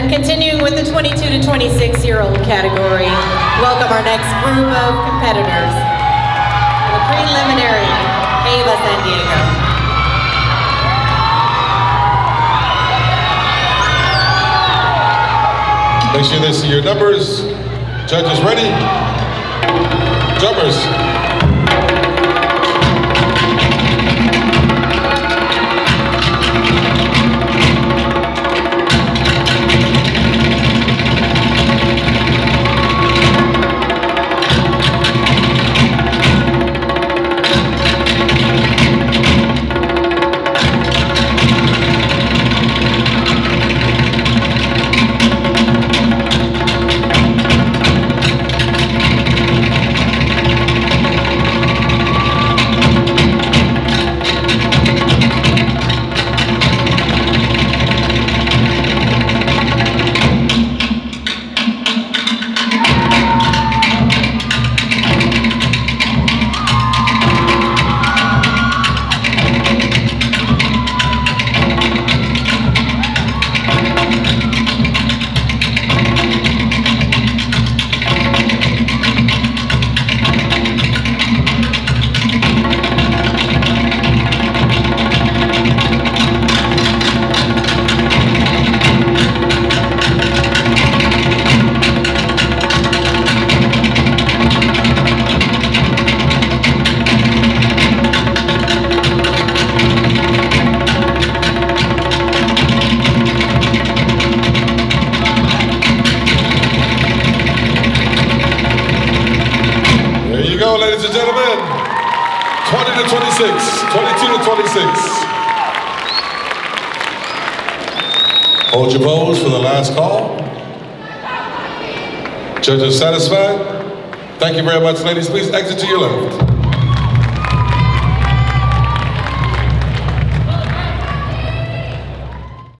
And continuing with the 22 to 26 year old category, welcome our next group of competitors. The preliminary, Heiva San Diego. Make sure they see your numbers. Judges ready? Jumpers. To 26, 22 to 26. Hold your pose for the last call. Judges satisfied? Thank you very much, ladies. Please exit to your left.